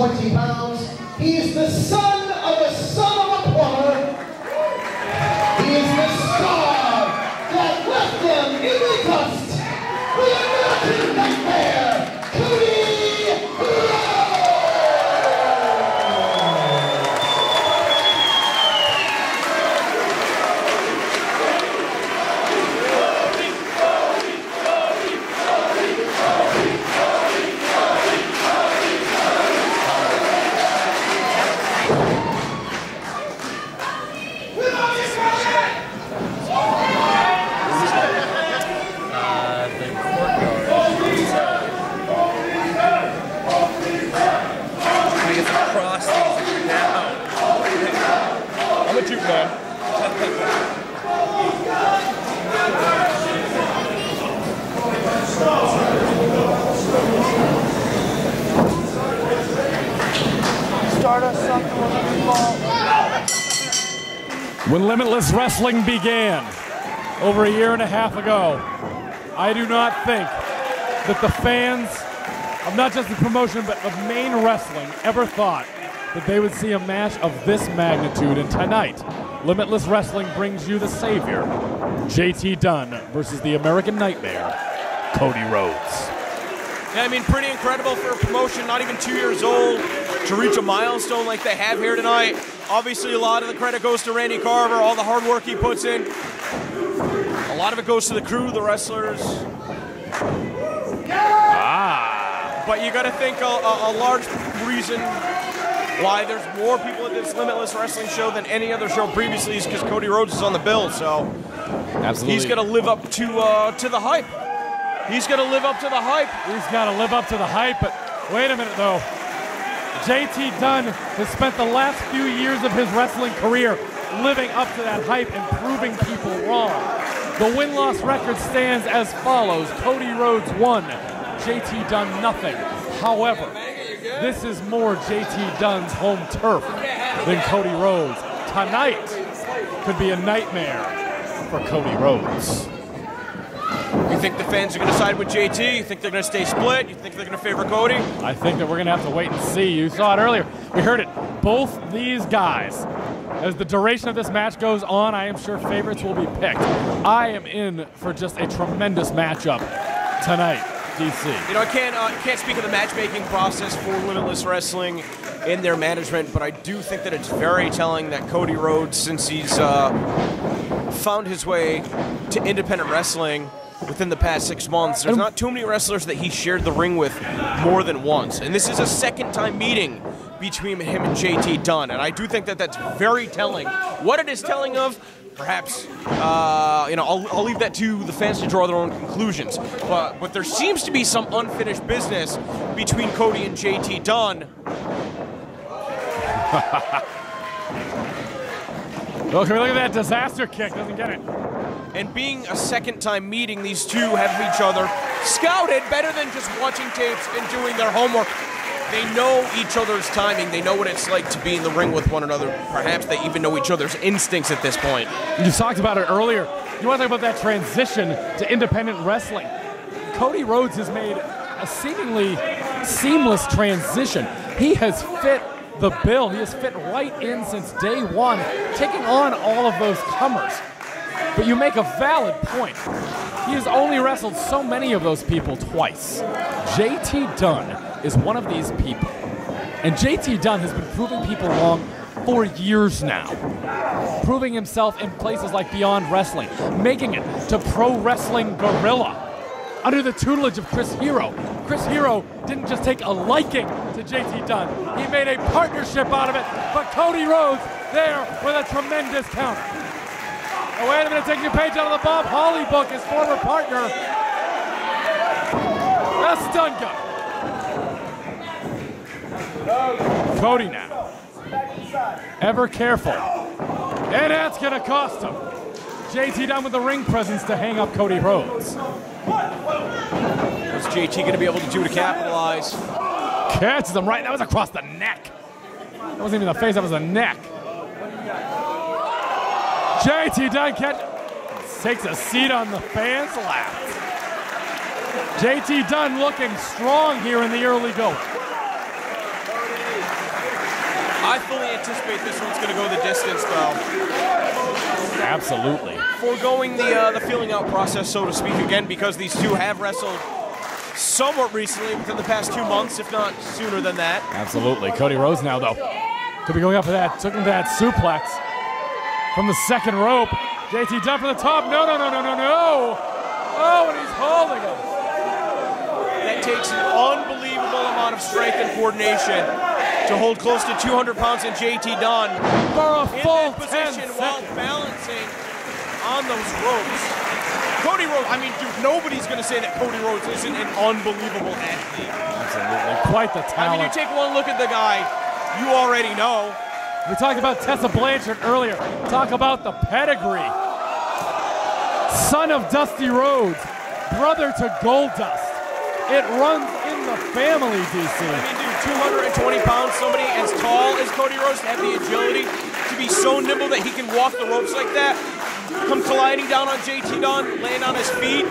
220 pounds. He is the son of a son Limitless Wrestling began over a year and a half ago, I do not think that the fans of not just the promotion but of Maine wrestling ever thought that they would see a match of this magnitude. And tonight, Limitless Wrestling brings you the savior, JT Dunn versus the American Nightmare, Cody Rhodes. Yeah, I mean, pretty incredible for a promotion not even two years old to reach a milestone like they have here tonight. Obviously, a lot of the credit goes to Randy Carver, all the hard work he puts in. A lot of it goes to the crew, the wrestlers. Ah. But you got to think a, a, a large reason why there's more people at this Limitless Wrestling show than any other show previously is because Cody Rhodes is on the bill. So Absolutely. he's going to live up to uh, to the hype. He's going to live up to the hype. He's got to live up to the hype, but wait a minute though. JT Dunn has spent the last few years of his wrestling career living up to that hype and proving people wrong. The win loss record stands as follows Cody Rhodes won, JT Dunn nothing. However, this is more JT Dunn's home turf than Cody Rhodes. Tonight could be a nightmare for Cody Rhodes. You think the fans are going to side with JT? You think they're going to stay split? You think they're going to favor Cody? I think that we're going to have to wait and see. You saw it earlier. We heard it. Both these guys, as the duration of this match goes on, I am sure favorites will be picked. I am in for just a tremendous matchup tonight, DC. You know, I can't uh, can't speak of the matchmaking process for Limitless Wrestling in their management, but I do think that it's very telling that Cody Rhodes, since he's uh, found his way to independent wrestling within the past six months, there's not too many wrestlers that he shared the ring with more than once, and this is a second time meeting between him and JT Dunn, and I do think that that's very telling. What it is telling of. Perhaps, uh, you know, I'll, I'll leave that to the fans to draw their own conclusions. But, but there seems to be some unfinished business between Cody and JT Dunn. Look, look at that disaster kick. Doesn't get it. And being a second time meeting, these two have each other scouted better than just watching tapes and doing their homework. They know each other's timing. They know what it's like to be in the ring with one another. Perhaps they even know each other's instincts at this point. You talked about it earlier. You want to talk about that transition to independent wrestling? Cody Rhodes has made a seemingly seamless transition. He has fit the bill. He has fit right in since day one, taking on all of those comers. But you make a valid point. He has only wrestled so many of those people twice. JT Dunn is one of these people. And JT Dunn has been proving people wrong for years now. Proving himself in places like Beyond Wrestling, making it to Pro Wrestling Gorilla under the tutelage of Chris Hero. Chris Hero didn't just take a liking to JT Dunn, he made a partnership out of it. But Cody Rhodes there with a tremendous counter. Oh, wait a minute, taking a page out of the Bob Holly book, his former partner. That's stun gun. Cody now. Ever careful. And that's going to cost him. JT Dunn with the ring presence to hang up Cody Rhodes. What's JT going to be able to do to capitalize? Catches him right. That was across the neck. That wasn't even the face, that was the neck. JT Dunn takes a seat on the fans' lap. JT Dunn looking strong here in the early going. I fully anticipate this one's going to go the distance, though. Absolutely. Foregoing the uh, the feeling out process, so to speak, again, because these two have wrestled somewhat recently, within the past two months, if not sooner than that. Absolutely. Cody Rhodes now, though, could be going up for that. Took him to that suplex from the second rope. JT Dunn from the top. No, no, no, no, no, no. Oh, and he's holding him. That takes an unbelievable amount of strength and coordination to hold close to 200 pounds in JT Dunn For a in full 10 position while balancing on those ropes. Cody Rhodes, I mean, dude, nobody's going to say that Cody Rhodes isn't an unbelievable athlete. Absolutely. Quite the talent. I mean, you take one look at the guy, you already know. We talked about Tessa Blanchard earlier. Talk about the pedigree. Son of Dusty Rhodes, brother to Goldust. It runs in the family, DC. I mean, dude, 220 pounds, somebody as tall as Cody Rhodes to have the agility to be so nimble that he can walk the ropes like that, come colliding down on JT Dunn, land on his feet,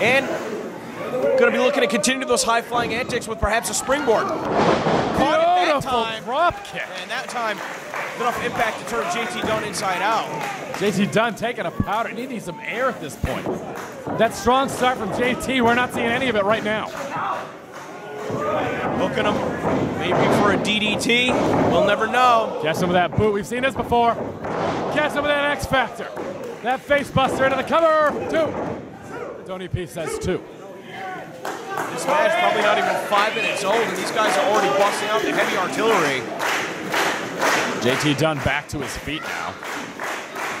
and going to be looking to continue those high flying antics with perhaps a springboard. Beautiful time, drop kick. and that time enough impact to turn JT Dunn inside out. JT Dunn taking a powder. He needs some air at this point. That strong start from JT, we're not seeing any of it right now. Hooking him maybe for a DDT. We'll never know. Catch some of that boot. We've seen this before. Catch some of that X Factor. That face buster into the cover. Two. Tony P says two. This match probably not even five minutes old, and these guys are already busting out the heavy artillery. JT Dunn back to his feet now.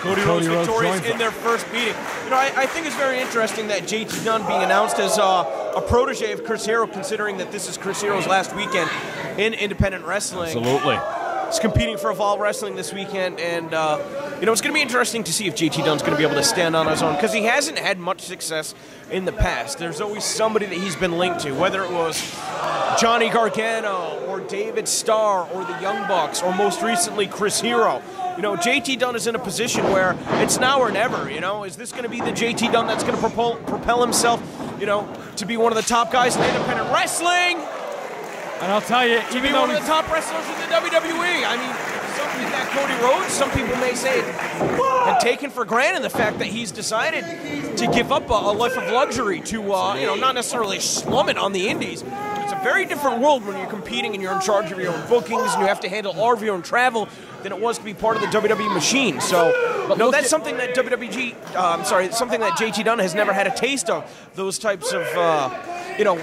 Cody, Cody Rhodes victorious in their first meeting. You know, I, I think it's very interesting that JT Dunn being announced as uh, a protege of Chris Hero, considering that this is Chris Hero's last weekend in independent wrestling. Absolutely. He's competing for Evolve Wrestling this weekend, and uh, you know it's going to be interesting to see if JT Dunn's going to be able to stand on his own because he hasn't had much success in the past. There's always somebody that he's been linked to, whether it was Johnny Gargano or David Starr or the Young Bucks or most recently Chris Hero. You know, JT Dunn is in a position where it's now or never. You know, is this going to be the JT Dunn that's going to propel, propel himself, you know, to be one of the top guys in independent wrestling? And I'll tell you, to be even though one of the top wrestlers in the WWE. I mean, that Cody Rhodes, some people may say, had taken for granted the fact that he's decided to give up a, a life of luxury to, uh, you know, not necessarily slum it on the indies. It's a very different world when you're competing and you're in charge of your own bookings and you have to handle all of your own travel than it was to be part of the WWE machine. So, no, that's something that WWG, uh, I'm sorry, something that JT Dunn has never had a taste of. Those types of, uh, you know,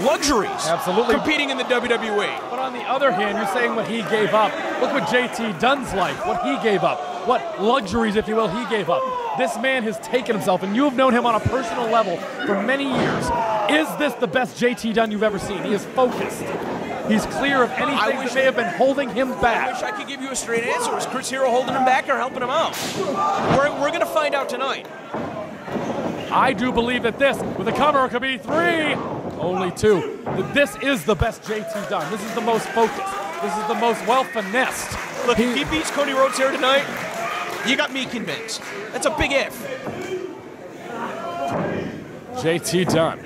luxuries. Absolutely. Competing in the. WWE. but on the other hand, you're saying what he gave up. Look what JT Dunn's like, what he gave up, what luxuries, if you will, he gave up. This man has taken himself, and you have known him on a personal level for many years. Is this the best JT Dunn you've ever seen? He is focused. He's clear of anything that may have been holding him back. I wish I could give you a straight answer. Was Chris Hero holding him back or helping him out? We're, we're going to find out tonight. I do believe that this, with a cover, could be three, only two. This is the best JT Dunn. This is the most focused. This is the most well finessed. Look, if he beats Cody Rhodes here tonight, you got me convinced. That's a big if. JT Dunn.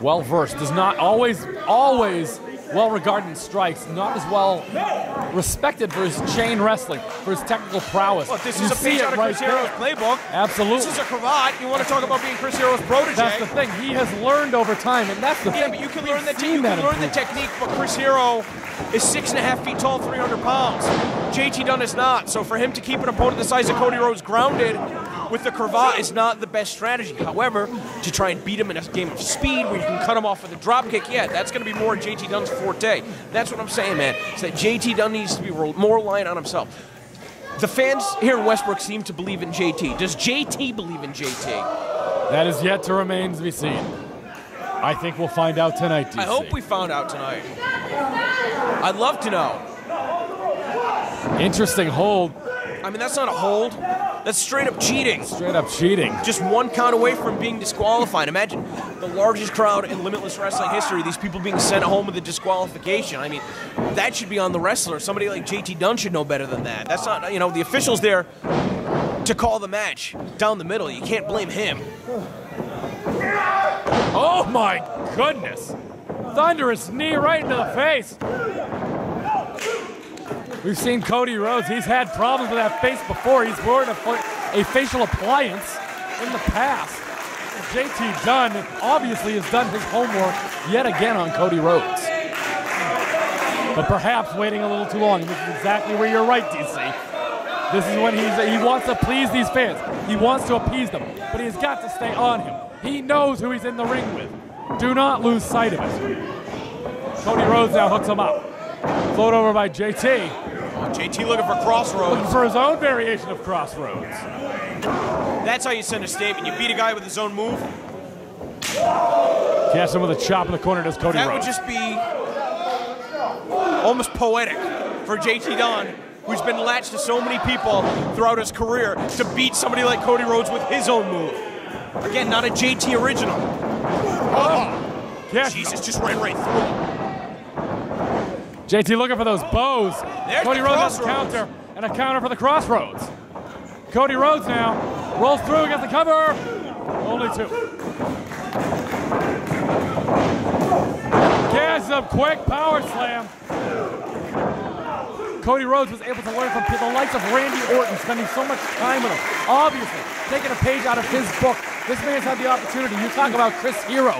Well versed, does not always, always well regarded in strikes, not as well respected for his chain wrestling, for his technical prowess. Look, this You is a page it out of right Chris Hero's playbook. Absolutely. This is a cravat. You want to talk about being Chris Hero's protege? That's the thing. He has learned over time, and that's the thing. Yeah, thing. but you can We've learn the te- you can learn the technique. But Chris Hero is six and a half feet tall, 300 pounds. JT Dunn is not. So for him to keep an opponent the size of Cody Rhodes grounded with the cravat is not the best strategy. However, to try and beat him in a game of speed where you can cut him off with a drop kick, yeah, that's going to be more JT Dunn's forte. That's what I'm saying, man. Is that JT Dunn needs to be more reliant on himself. The fans here in Westbrook seem to believe in JT. Does JT believe in JT? That is yet to remain to be seen. I think we'll find out tonight, DC. I hope we found out tonight. I'd love to know. Interesting hold. I mean, that's not a hold. That's straight up cheating. Straight up cheating. Just one count away from being disqualified. Imagine the largest crowd in Limitless Wrestling history, these people being sent home with a disqualification. I mean, that should be on the wrestler. Somebody like JT Dunn should know better than that. That's not, you know, the official's there to call the match down the middle. You can't blame him. Oh my goodness! Thunderous knee right into the face. We've seen Cody Rhodes. He's had problems with that face before. He's worn a, a facial appliance in the past. JT Dunn obviously has done his homework yet again on Cody Rhodes. But perhaps waiting a little too long. This is exactly where you're right, DC. This is when he's he wants to please these fans. He wants to appease them, but he's got to stay on him. He knows who he's in the ring with. Do not lose sight of it. Cody Rhodes now hooks him up. Float over by JT, JT looking for Cross Rhodes. looking for his own variation of Cross Rhodes. That's how you send a statement. You beat a guy with his own move. Catch him with a chop in the corner. Does Cody That would just be almost poetic for JT Dunn, who's been latched to so many people throughout his career, to beat somebody like Cody Rhodes with his own move. Again, not a JT original. Oh, him. Jesus, just ran right through him. JT looking for those bows. There's Cody the Rhodes has a counter and a counter for the Cross Rhodes. Cody Rhodes now rolls through, gets the cover. Only two. Gas up quick, power slam. Cody Rhodes was able to learn from the likes of Randy Orton, spending so much time with him. Obviously, taking a page out of his book. This man's had the opportunity. You talk about Chris Hero.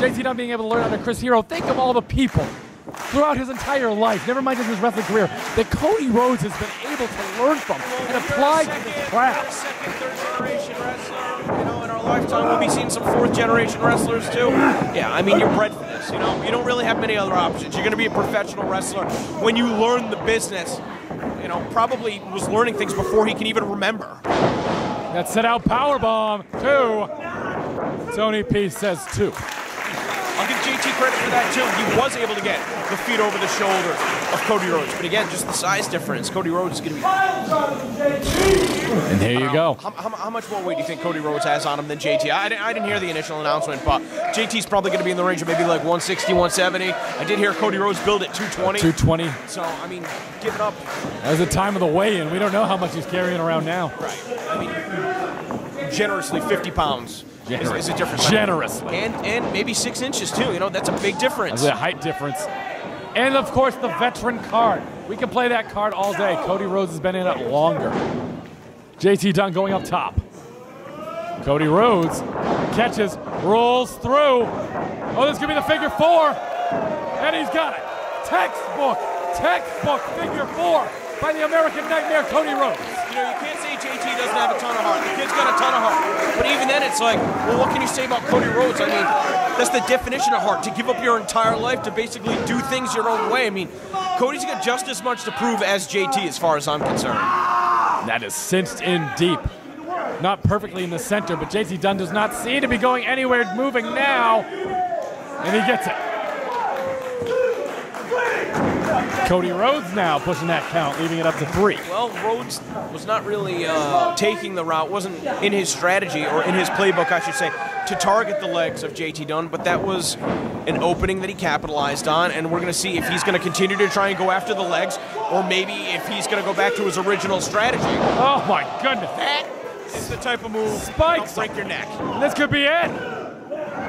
JT not being able to learn under Chris Hero. Think of all the people throughout his entire life, never mind just his wrestling career, that Cody Rhodes has been able to learn from and apply to his craft. Second, third generation wrestler. You know, in our lifetime, we'll be seeing some fourth generation wrestlers too. Yeah, I mean, you're bred for this. You know, you don't really have many other options. You're going to be a professional wrestler when you learn the business. You know, probably was learning things before he can even remember. That set out power bomb. Two. Tony P says two. I'll give JT credit for that too. He was able to get the feet over the shoulder of Cody Rhodes, but again, just the size difference. Cody Rhodes is going to be. And here you go. Um, how, how, how much more weight do you think Cody Rhodes has on him than JT? I didn't, I didn't hear the initial announcement, but JT's probably going to be in the range of maybe like 160, 170. I did hear Cody Rhodes build at 220. 220. So, I mean, give it up. That was the time of the weigh-in. We don't know how much he's carrying around now. Right. I mean, generously 50 pounds is, is a difference. Generously. And, and maybe six inches too. You know, that's a big difference. That's a height difference. And of course, the veteran card. We can play that card all day. Cody Rhodes has been in it longer. JT Dunn going up top. Cody Rhodes catches, rolls through. Oh, this could be the figure four. And he's got it. Textbook, textbook figure four by the American Nightmare, Cody Rhodes. You know, you JT doesn't have a ton of heart. The kid's got a ton of heart. But even then, it's like, well, what can you say about Cody Rhodes? I mean, that's the definition of heart, to give up your entire life to basically do things your own way. I mean, Cody's got just as much to prove as JT as far as I'm concerned. That is cinched in deep. Not perfectly in the center, but JT Dunn does not seem to be going anywhere moving now. And he gets it. Cody Rhodes now pushing that count, leaving it up to three. Well, Rhodes was not really uh, taking the route, wasn't in his strategy or in his playbook, I should say, to target the legs of JT Dunn, but that was an opening that he capitalized on, and we're going to see if he's going to continue to try and go after the legs, or maybe if he's going to go back to his original strategy. Oh my goodness. That is the type of move Spikes. break your neck. This could be it.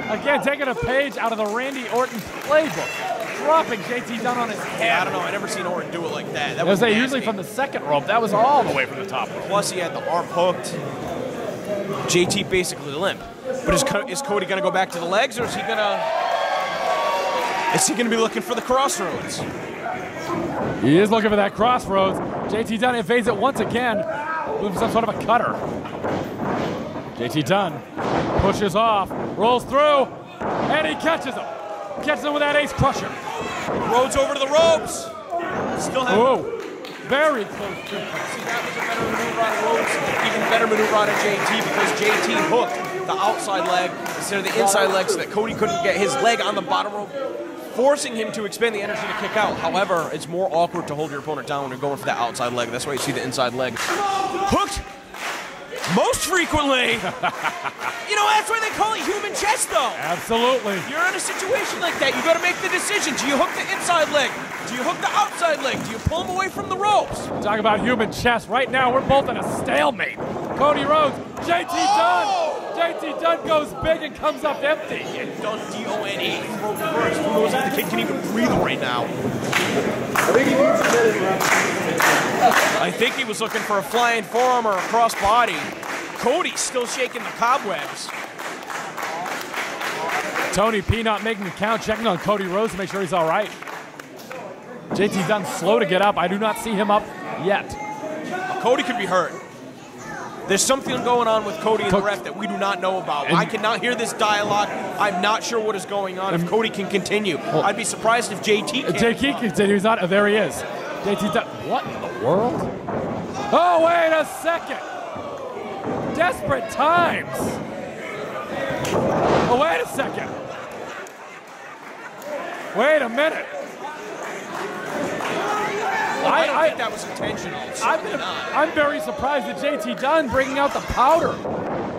Again, taking a page out of the Randy Orton playbook, dropping JT Dunn on his Yeah, I don't know. I never seen Orton do it like that. That was was usually from the second rope, that was all the way from the top rope. Plus, he had the arm hooked. JT basically limp. But is, Co- is Cody going to go back to the legs, or is he going to? Is he going to be looking for the Cross Rhodes? He is looking for that Cross Rhodes. JT Dunn evades it once again with some sort of a cutter. JT Dunn pushes off, rolls through, and he catches him. Catches him with that ace crusher. Rhodes over to the ropes. Still have. Whoa. Very close to See, that was a better maneuver on Rhodes. Even better maneuver on a JT because JT hooked the outside leg instead of the inside leg so that Cody couldn't get his leg on the bottom rope, forcing him to expend the energy to kick out. However, it's more awkward to hold your opponent down when you're going for that outside leg. That's why you see the inside leg hooked most frequently. you know, that's why they call it human chess, though. Absolutely. You're in a situation like that. You got to make the decision. Do you hook the inside leg? Do you hook the outside leg? Do you pull him away from the ropes? Talk about human chess. Right now, we're both in a stalemate. Cody Rhodes, JT oh! Dunn, JT Dunn goes big and comes up empty. Done D-O-N-E. Throat reversed. Who knows if the kid can't even breathe right now? I think he was looking for a flying forearm or a cross body. Cody's still shaking the cobwebs. Tony P not making the count, checking on Cody Rhodes to make sure he's all right. JT Dunn slow to get up. I do not see him up yet. Cody could be hurt. There's something going on with Cody and Co- the ref that we do not know about. And- I cannot hear this dialogue. I'm not sure what is going on. If Cody can continue, I'd be surprised if JT can. JT continues on. Oh, there he is. JT Dunn. What in the world? Oh, wait a second. Desperate times. Oh, wait a second. Wait a minute. Oh, I don't I- think that was intentional. Not. I'm very surprised at JT Dunn bringing out the powder.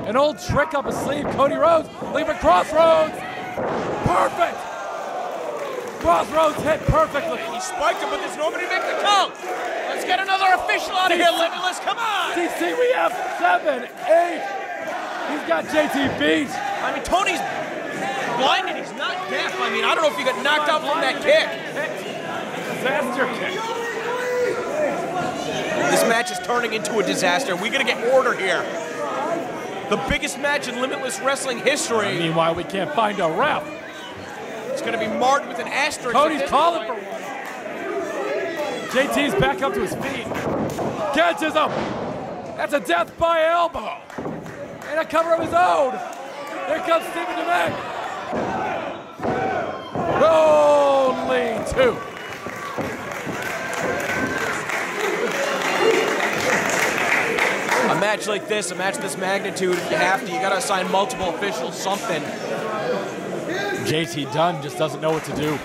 An old trick up his sleeve. Cody Rhodes, leave it Cross Rhodes. Perfect. Cross Rhodes hit perfectly. He spiked him, but there's nobody to make the count. Let's get another official out of here, Limitless. Come on. DC, we have seven, eight. He's got JT beat. I mean, Tony's blinded. He's not deaf. I mean, I don't know if he got knocked out from that kick. Disaster kick. This match is turning into a disaster. We gotta get order here. The biggest match in Limitless Wrestling history. Meanwhile, we can't find a ref. It's gonna be marked with an asterisk. Cody's calling for one. JT's back up to his feet. Catches him. That's a death by elbow. And a cover of his own. Here comes Stephen DeMac. Only two. A match like this, a match of this magnitude, if you have to, you gotta assign multiple officials something. JT Dunn just doesn't know what to do.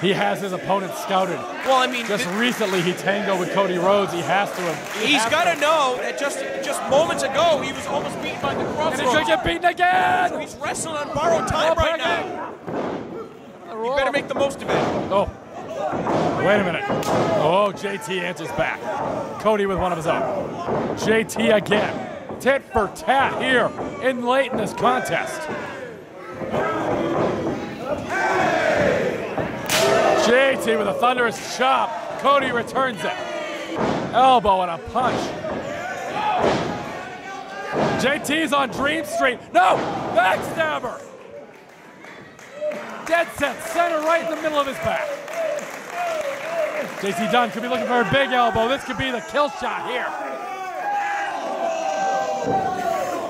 He has his opponent scouted. Well, I mean, Just recently, he tangoed with Cody Rhodes. He has to. he he's has gotta know that just just moments ago he was almost beaten by the And he's gonna Cross Rhodes. get beaten again. He's wrestling on borrowed time right now. You better make the most of it. Oh, wait a minute. Oh, JT answers back. Cody with one of his own. JT again. Tit for tat here in late in this contest. JT with a thunderous chop. Cody returns it. Elbow and a punch. JT's on Dream Street. No! Backstabber! Dead set, center right in the middle of his back. JT Dunn could be looking for a big elbow. This could be the kill shot here.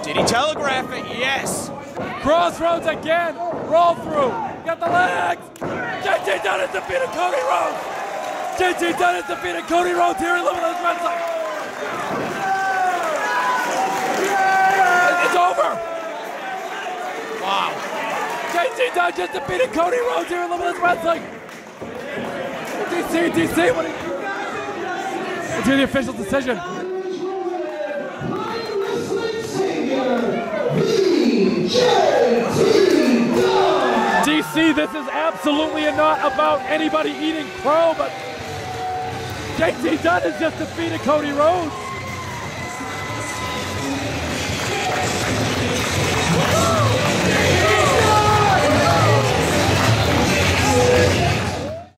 Did he telegraph it? Yes. Cross Rhodes again. Roll through. Got the legs. JT Dunn has defeated Cody Rhodes. JT Dunn has defeated Cody Rhodes here in Limitless Wrestling. It's over. Wow. JT Dunn just defeated Cody Rhodes here in Limitless Wrestling. DC, DC, what? Let's hear the official decision. DC, this is absolutely not about anybody eating crow, but JT Dunn has just defeated Cody Rhodes.